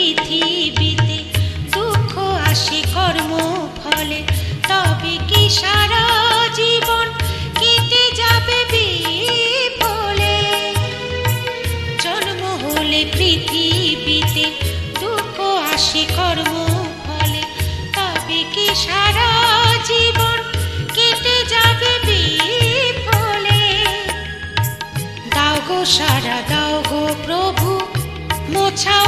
পৃথিবীতে দুঃখ আসে, কর্ম ফলে। তবে কি সারা জীবন কেটে যাবে বিফলে? জন্ম হলে পৃথিবীতে দুঃখ আসে, কর্ম ফলে। তবে কি সারা জীবন কেটে যাবে বিফলে? দাও গো সারা, দাও গো প্রভু, মোছাও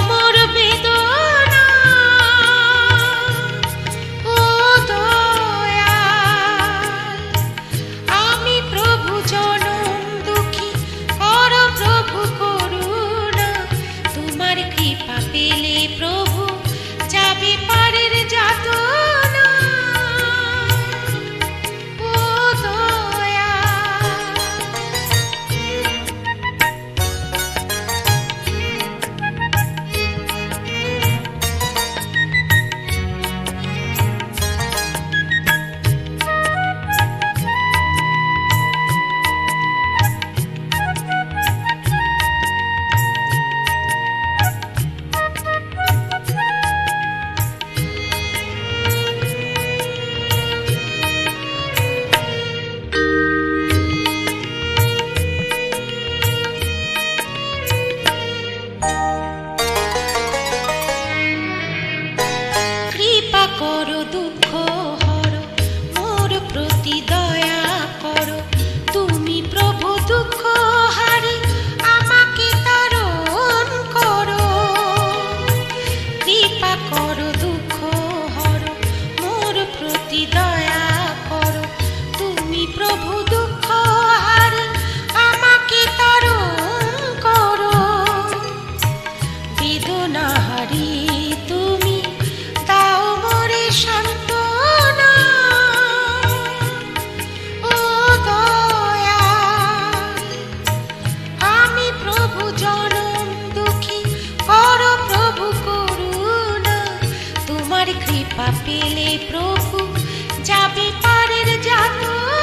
কৃপা তোমার কৃপা পেলে প্রভু যাবে পারের যাতনা